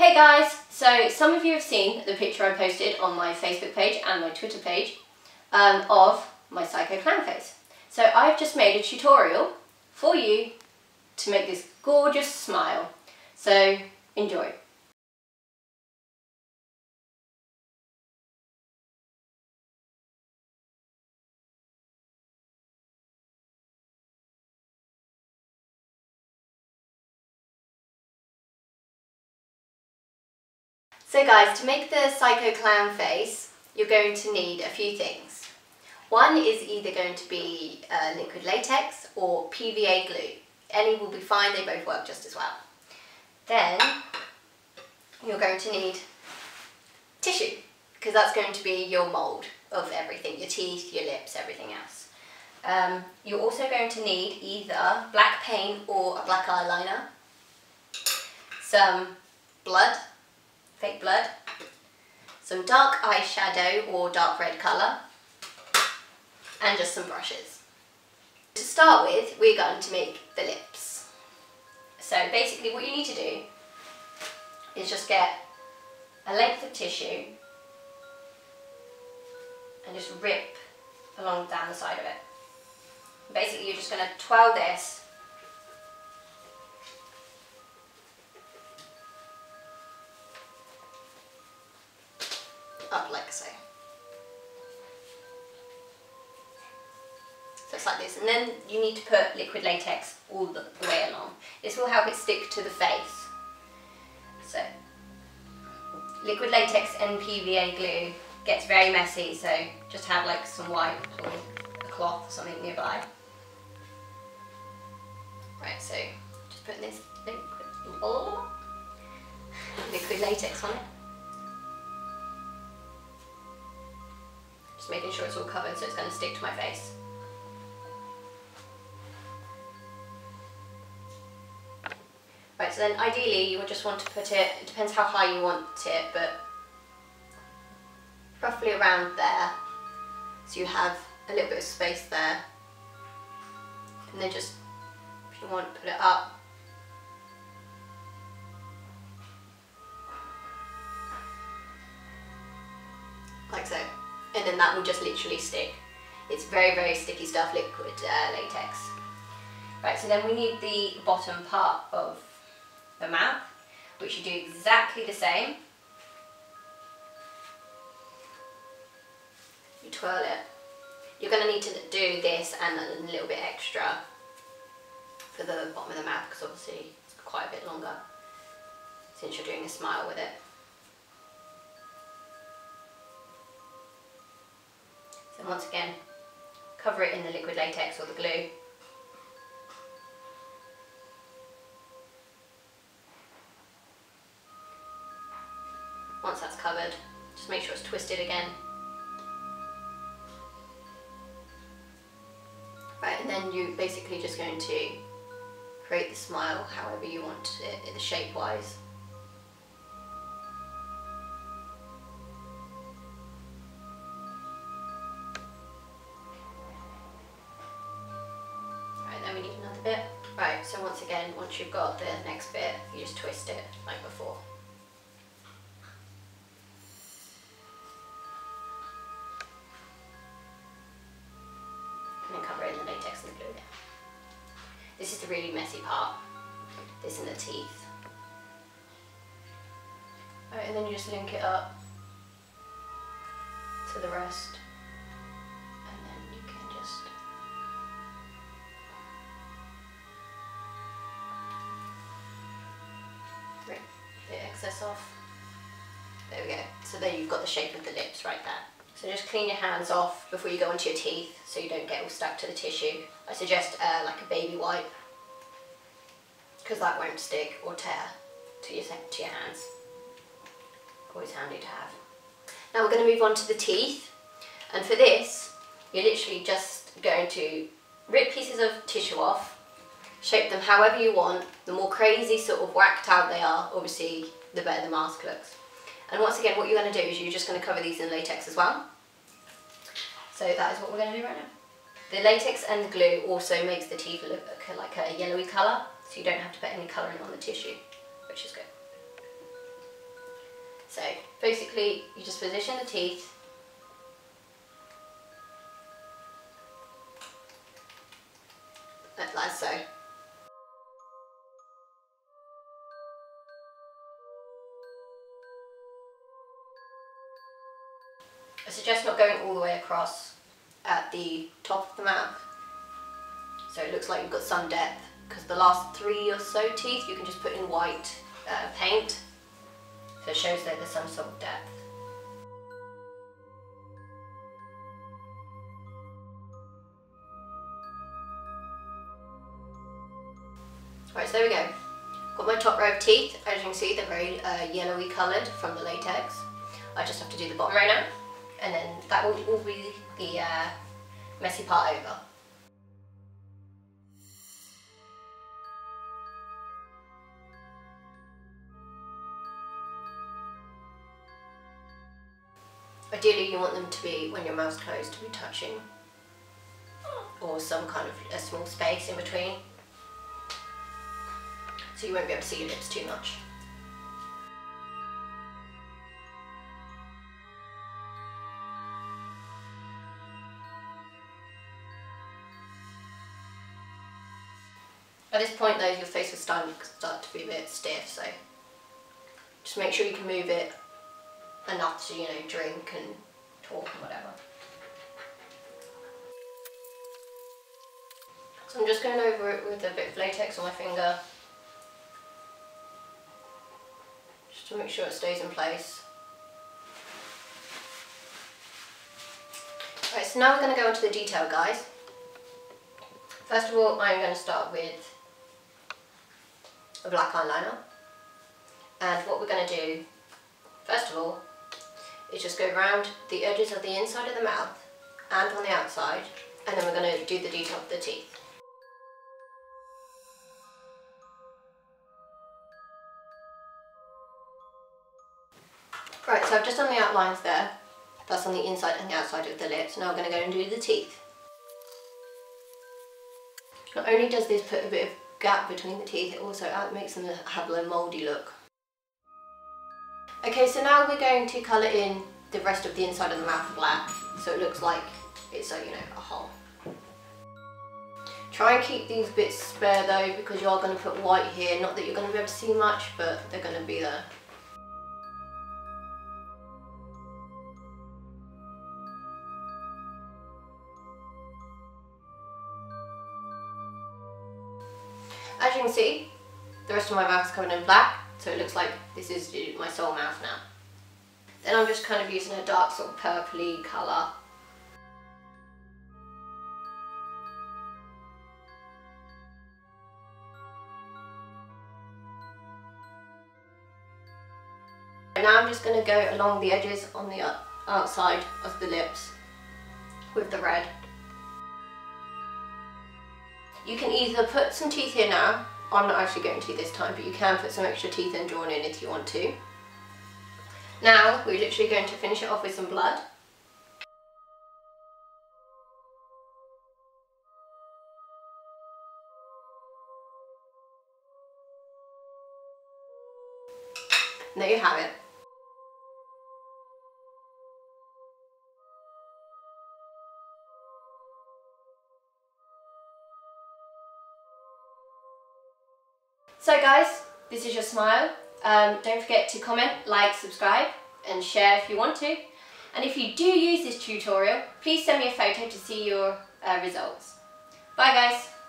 Hey guys, so some of you have seen the picture I posted on my Facebook page and my Twitter page um, of my Psycho Clown face. So I've just made a tutorial for you to make this gorgeous smile. So enjoy. So guys, to make the Psycho Clown face, you're going to need a few things. One is either going to be uh, liquid latex or PVA glue. Any will be fine, they both work just as well. Then, you're going to need tissue, because that's going to be your mould of everything, your teeth, your lips, everything else. Um, you're also going to need either black paint or a black eyeliner, some blood, fake blood, some dark eyeshadow or dark red colour, and just some brushes. To start with, we're going to make the lips. So basically what you need to do is just get a length of tissue and just rip along down the side of it. Basically you're just going to twirl this so. It's like this, and then you need to put liquid latex all the, the way along. This will help it stick to the face. So, liquid latex and PVA glue gets very messy, so just have like some white or a cloth or something nearby. Right, so just putting this liquid, oh, liquid latex on it. Making sure it's all covered so it's going to stick to my face. Right, so then ideally you would just want to put it, it depends how high you want it, but roughly around there. So you have a little bit of space there. And then just, if you want, put it up. That will just literally stick. It's very, very sticky stuff, liquid uh, latex. Right, so then we need the bottom part of the mouth, which you do exactly the same. You twirl it. You're going to need to do this and a little bit extra for the bottom of the mouth because obviously it's quite a bit longer since you're doing a smile with it. And once again, cover it in the liquid latex or the glue. Once that's covered, just make sure it's twisted again. Right, and then you're basically just going to create the smile however you want it, the shape again, once you've got the next bit, you just twist it like before. And then cover it in the latex and the glue. This is the really messy part. This and the teeth. Right, and then you just link it up to the rest. Excess off. There we go. So there you've got the shape of the lips right there. So just clean your hands off before you go onto your teeth so you don't get all stuck to the tissue. I suggest uh, like a baby wipe because that won't stick or tear to your, to your hands. Always handy to have. Now we're going to move on to the teeth and for this you're literally just going to rip pieces of tissue off shape them however you want. The more crazy sort of whacked out they are, obviously the better the mask looks. And once again, what you're going to do is you're just going to cover these in latex as well. So that is what we're going to do right now. The latex and the glue also makes the teeth look like a yellowy colour, so you don't have to put any colouring on the tissue, which is good. So basically you just position the teeth like so. I suggest not going all the way across at the top of the mouth so it looks like you've got some depth because the last three or so teeth you can just put in white uh, paint so it shows that there's some sort of depth. Right, so there we go. Got my top row of teeth. As you can see, they're very uh, yellowy coloured from the latex. I just have to do the bottom row now and then that will all be the uh, messy part over. Ideally you want them to be, when your mouth's closed, to be touching or some kind of a small space in between so you won't be able to see your lips too much. At this point though, your face will start, start to be a bit stiff, so just make sure you can move it enough to, you know, drink and talk and whatever. So I'm just going over it with a bit of latex on my finger, just to make sure it stays in place. Right, so now we're going to go into the detail, guys. First of all, I'm going to start with a black eyeliner. And what we're going to do, first of all, is just go around the edges of the inside of the mouth and on the outside, and then we're going to do the detail of the teeth. Right, so I've just done the outlines there. That's on the inside and the outside of the lips. Now we're going to go and do the teeth. Not only does this put a bit of gap between the teeth, it also uh, makes them have a mouldy look. Okay, so now we're going to colour in the rest of the inside of the mouth black, so it looks like it's a, you know, a hole. Try and keep these bits spare though, because you are going to put white here, not that you're going to be able to see much, but they're going to be there. As you can see, the rest of my mouth is covered in black, so it looks like this is my sole mouth now. Then I'm just kind of using a dark sort of purpley colour. Now I'm just going to go along the edges on the uh, outside of the lips with the red. You can either put some teeth here now, I'm not actually going to this time, but you can put some extra teeth in drawn in if you want to. Now, we're literally going to finish it off with some blood. And there you have it. So guys, this is your smile. Um, don't forget to comment, like, subscribe and share if you want to. And if you do use this tutorial, please send me a photo to see your uh, results. Bye guys!